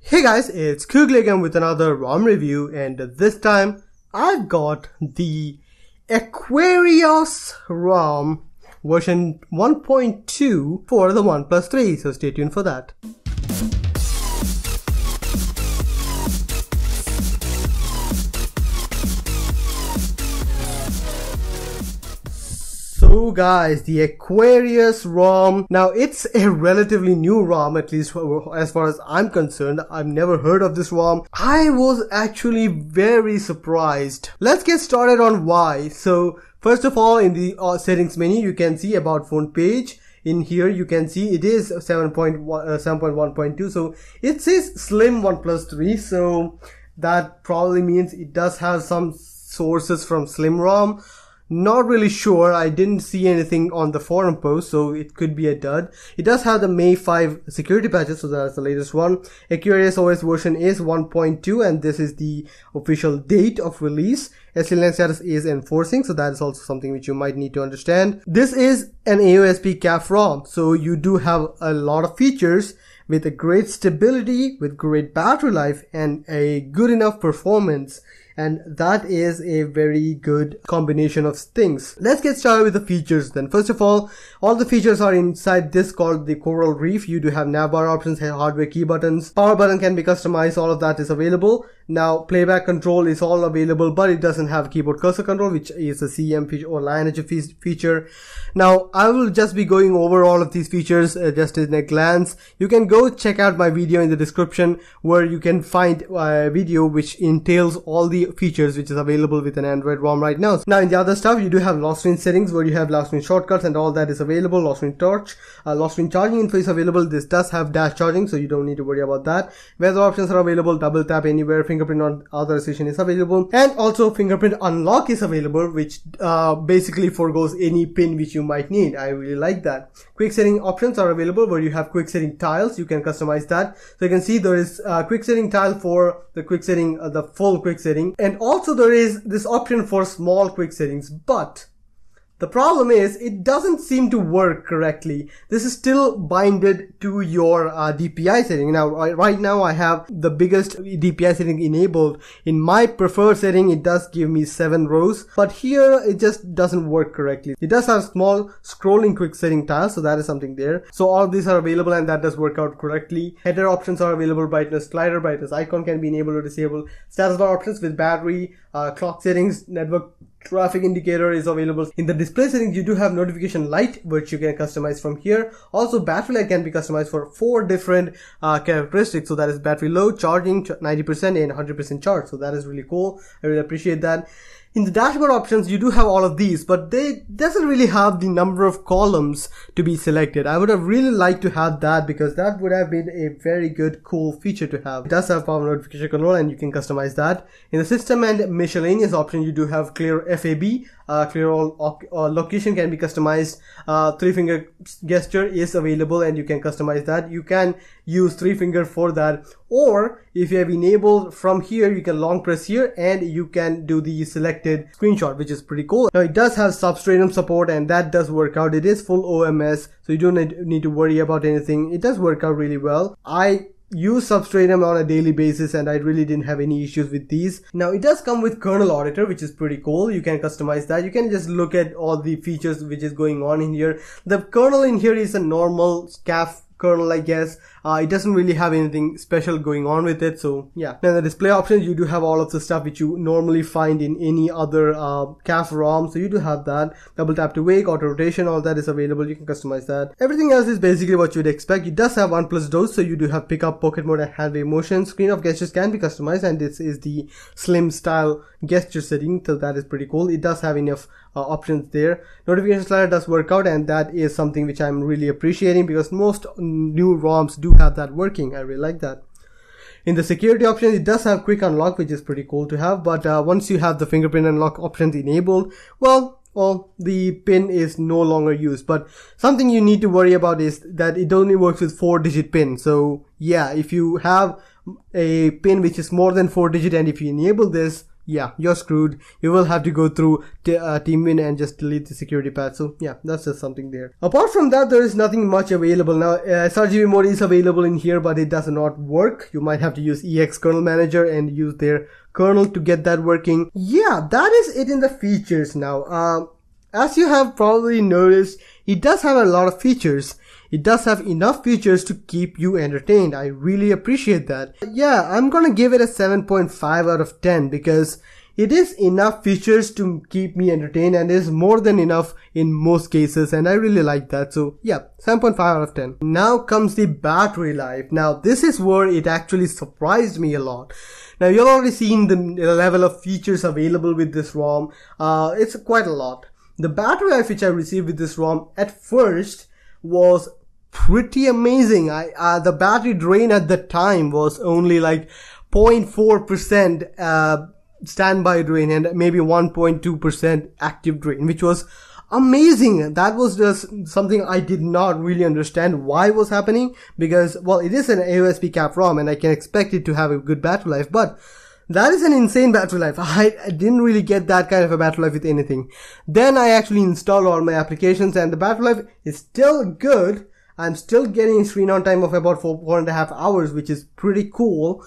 Hey guys, it's Koogly again with another ROM review and this time I've got the AquariOS ROM version 1.2 for the OnePlus 3 so stay tuned for that. So guys, the AquariOS ROM. Now it's a relatively new ROM, at least as far as I'm concerned. I've never heard of this ROM. I was actually very surprised. Let's get started on why. So first of all, in the uh, settings menu, you can see about phone page in here you can see it is 7.1 uh, 7.1.2 so it says slim oneplus 3 so that probably means it does have some sources from slim rom not really sure. I didn't see anything on the forum post, so it could be a dud. It does have the May 5 security patches, so that's the latest one. AquariOS version is 1.2, and this is the official date of release. SELinux status is enforcing, so that is also something which you might need to understand. This is an AOSP CAF ROM, so you do have a lot of features with a great stability, with great battery life, and a good enough performance and that is a very good combination of things. Let's get started with the features then. First of all, all the features are inside this called the Coral Reef. You do have navbar options, hardware key buttons, power button can be customized, all of that is available. Now playback control is all available but it doesn't have keyboard cursor control which is a CM feature or lineage feature. Now I will just be going over all of these features uh, just in a glance. You can go check out my video in the description where you can find a video which entails all the features which is available with an Android ROM right now. Now in the other stuff you do have lock screen settings where you have lock screen shortcuts and all that is available. Lock screen torch, uh, lock screen charging info is available. This does have dash charging so you don't need to worry about that. Weather options are available. Double tap anywhere. Fingerprint on authorization is available and also fingerprint unlock is available which uh, basically forgoes any pin which you might need. I really like that. Quick setting options are available where you have quick setting tiles. You can customize that. So you can see there is a quick setting tile for the quick setting, uh, the full quick setting and also there is this option for small quick settings, but the problem is it doesn't seem to work correctly. This is still binded to your uh, DPI setting. Now, right now I have the biggest DPI setting enabled. In my preferred setting, it does give me seven rows, but here it just doesn't work correctly. It does have small scrolling quick setting tiles, so that is something there. So all these are available and that does work out correctly. Header options are available, brightness slider, brightness icon can be enabled or disabled. Status bar options with battery, uh, clock settings, network traffic indicator is available in the display settings you do have notification light which you can customize from here also battery can be customized for four different uh, characteristics so that is battery low charging 90% and 100% charge so that is really cool i really appreciate that in the dashboard options, you do have all of these, but they doesn't really have the number of columns to be selected. I would have really liked to have that because that would have been a very good, cool feature to have. It does have power notification control and you can customize that. In the system and miscellaneous option, you do have clear FAB, uh, clear all uh, location can be customized. Uh, three finger gesture is available and you can customize that. You can use three finger for that. Or if you have enabled from here, you can long press here and you can do the selected screenshot, which is pretty cool. Now it does have substratum support and that does work out. It is full OMS, so you don't need to worry about anything. It does work out really well. I use Substratum on a daily basis and I really didn't have any issues with these. Now it does come with Kernel Adiutor which is pretty cool. You can customize that. You can just look at all the features which is going on in here. The kernel in here is a normal CAF kernel I guess uh, it doesn't really have anything special going on with it so yeah. Now the display options you do have all of the stuff which you normally find in any other uh, CAF ROM so you do have that. Double tap to wake auto rotation all that is available you can customize that. Everything else is basically what you'd expect. It does have OnePlus Doze so you do have pickup pocket mode and hand wave motion screen of gestures can be customized and this is the slim style gesture setting so that is pretty cool. It does have enough uh, options there. Notification slider does work out and that is something which I'm really appreciating because most new ROMs do have that working. I really like that. In the security options, it does have quick unlock, which is pretty cool to have. But uh, once you have the fingerprint unlock options enabled, well, well, the pin is no longer used. But something you need to worry about is that it only works with four digit pin. So yeah, if you have a pin which is more than four digit and if you enable this, yeah, you're screwed. You will have to go through t- uh, TeamWin and just delete the security patch. So yeah, that's just something there. Apart from that, there is nothing much available now. Uh, sRGB mode is available in here, but it does not work. You might have to use EX kernel manager and use their kernel to get that working. Yeah, that is it in the features now. Uh, as you have probably noticed, it does have a lot of features. It does have enough features to keep you entertained. I really appreciate that. Yeah, I'm gonna give it a 7.5 out of 10 because it is enough features to keep me entertained and is more than enough in most cases and I really like that. So yeah, 7.5 out of 10. Now comes the battery life. Now this is where it actually surprised me a lot. Now you've already seen the level of features available with this ROM. Uh, it's quite a lot. The battery life which I received with this ROM at first was pretty amazing. I uh, the battery drain at the time was only like 0.4% uh, standby drain and maybe 1.2% active drain, which was amazing. That was just something I did not really understand why was happening because, well, it is an AOSP CAF ROM and I can expect it to have a good battery life, but that is an insane battery life. I, didn't really get that kind of a battery life with anything. Then I actually installed all my applications and the battery life is still good. I'm still getting screen on time of about four, four and a half hours, which is pretty cool.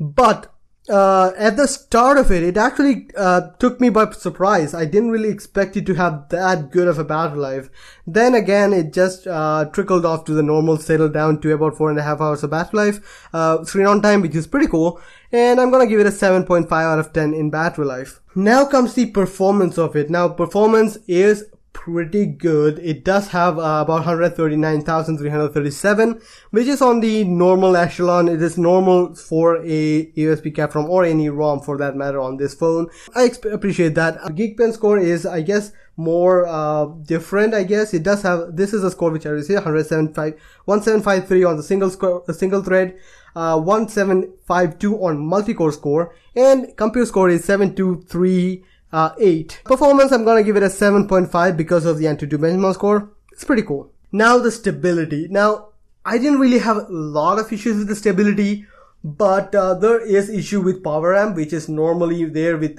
But uh, at the start of it, it actually uh, took me by surprise. I didn't really expect it to have that good of a battery life. Then again, it just uh, trickled off to the normal, settled down to about four and a half hours of battery life, uh, screen on time, which is pretty cool. And I'm gonna give it a 7.5 out of 10 in battery life. Now comes the performance of it. Now, performance is pretty good. It does have uh, about 139,337, which is on the normal echelon. It is normal for a AOSP CAF ROM or any ROM for that matter on this phone. I exp- appreciate that. Geekbench score is, I guess, more uh, different. I guess it does have. This is a score which I received 175, 1753 on the single score, single thread. Uh, 1752 on multi-core score and compute score is 723 uh, 8. Performance, I'm gonna give it a 7.5 because of the Antutu benchmark score. It's pretty cool. Now the stability. Now, I didn't really have a lot of issues with the stability, but uh, there is issue with Poweramp, which is normally there with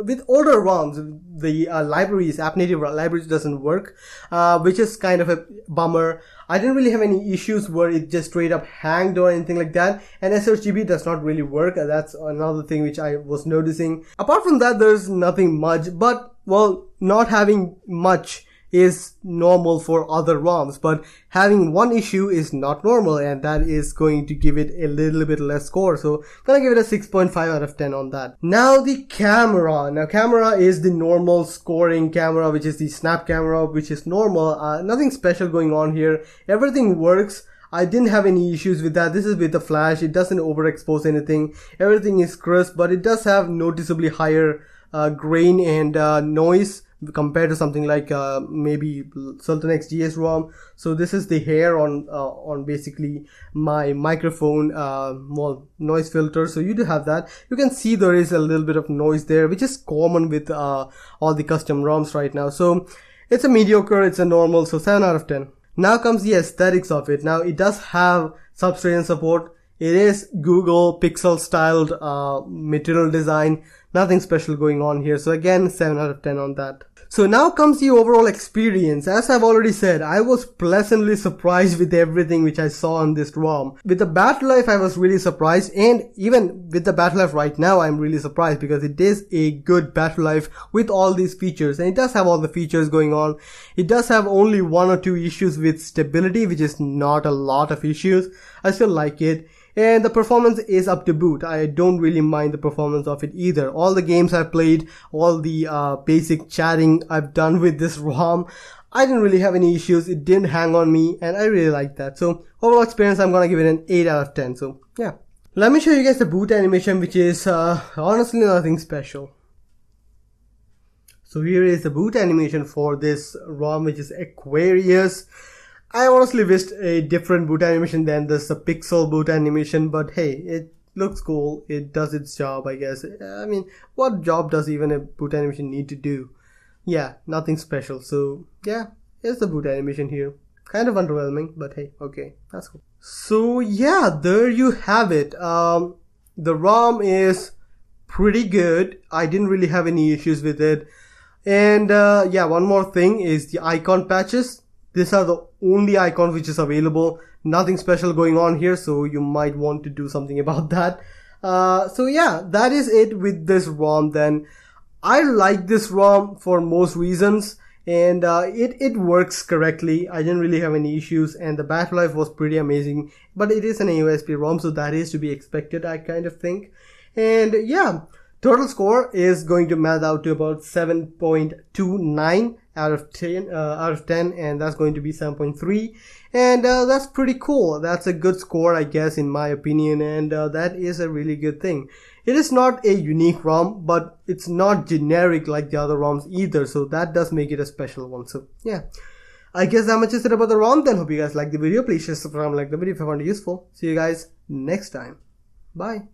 with older ROMs, the uh, libraries, app native libraries doesn't work, uh, which is kind of a bummer. I didn't really have any issues where it just straight up hanged or anything like that. And sRGB does not really work. That's another thing which I was noticing. Apart from that, there's nothing much, but well, not having much is normal for other ROMs, but having one issue is not normal and that is going to give it a little bit less score. So gonna give it a 6.5 out of 10 on that. Now the camera. Now camera is the normal scoring camera, which is the snap camera, which is normal. Uh, nothing special going on here. Everything works. I didn't have any issues with that. This is with the flash. It doesn't overexpose anything. Everything is crisp, but it does have noticeably higher uh, grain and uh, noise compared to something like uh, maybe Sultan XGS ROM. So this is the hair on uh, on basically my microphone uh, well, noise filter. So you do have that. You can see there is a little bit of noise there, which is common with uh, all the custom ROMs right now. So it's a mediocre, it's a normal, so 7 out of 10. Now comes the aesthetics of it. Now it does have substrate support. It is Google Pixel styled uh, material design Nothing special going on here. So again, 7 out of 10 on that. So now comes the overall experience. As I've already said, I was pleasantly surprised with everything which I saw on this ROM. With the battle life, I was really surprised and even with the battle life right now, I'm really surprised because it is a good battle life with all these features and it does have all the features going on. It does have only one or two issues with stability, which is not a lot of issues. I still like it and the performance is up to boot. I don't really mind the performance of it either. All the games I've played, all the uh, basic chatting I've done with this ROM, I didn't really have any issues. It didn't hang on me, and I really like that. So overall experience, I'm gonna give it an 8 out of 10. So yeah. Let me show you guys the boot animation, which is uh, honestly nothing special. So here is the boot animation for this ROM, which is AquariOS. I honestly wished a different boot animation than this a pixel boot animation, but hey, it looks cool. It does its job, I guess. I mean, what job does even a boot animation need to do? Yeah, nothing special. So yeah, here's the boot animation here. Kind of underwhelming, but hey, okay, that's cool. So yeah, there you have it. Um, the ROM is pretty good. I didn't really have any issues with it. And uh, yeah, one more thing is the icon patches. These are the only icon which is available. Nothing special going on here, so you might want to do something about that. Uh, so yeah, that is it with this ROM then. I like this ROM for most reasons and uh, it, it works correctly. I didn't really have any issues and the battery life was pretty amazing, but it is an AOSP ROM, so that is to be expected, I kind of think. And yeah, total score is going to math out to about 7.29 out of 10 uh, out of 10 and that's going to be 7.3 and uh, that's pretty cool. That's a good score i guess in my opinion and uh, that is a really good thing. It is not a unique rom but it's not generic like the other roms either so that does make it a special one. So yeah. I guess that much is it about the rom then. Hope you guys like the video. Please share subscribe like the video if you found it useful. See you guys next time. Bye